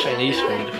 Chinese food.